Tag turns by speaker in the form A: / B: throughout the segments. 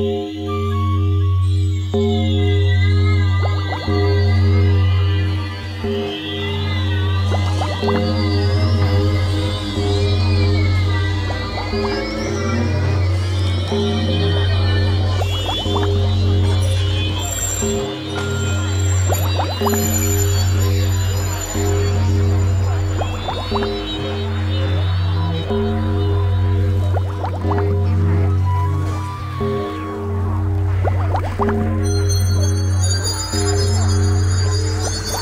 A: Música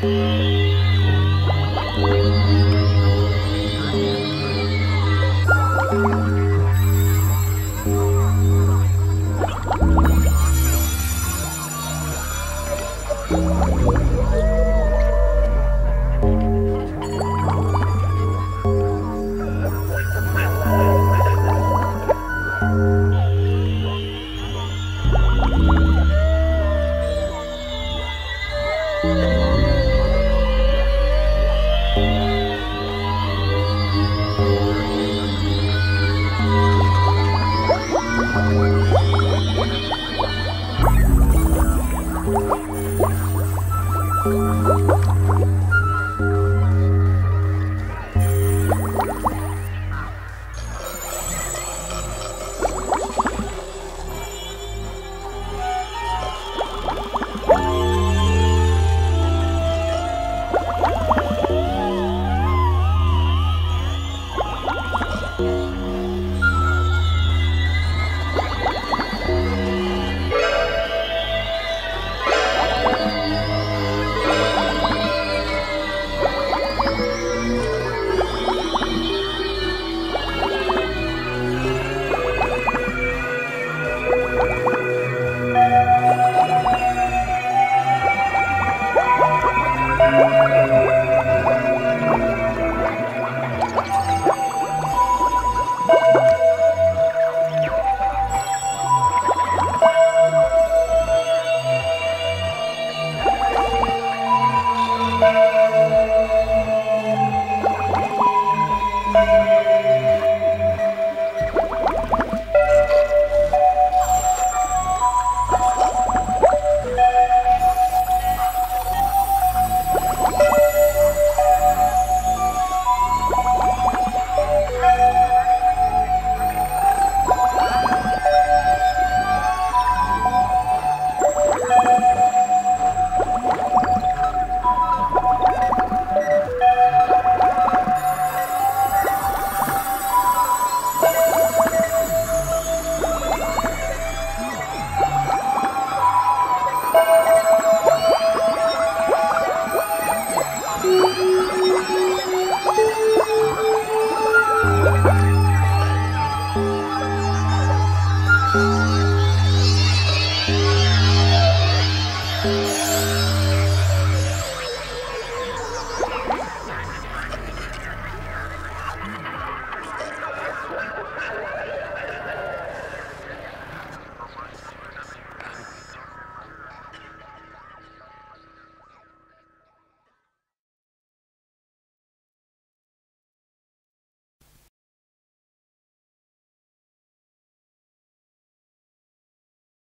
A: Thank you.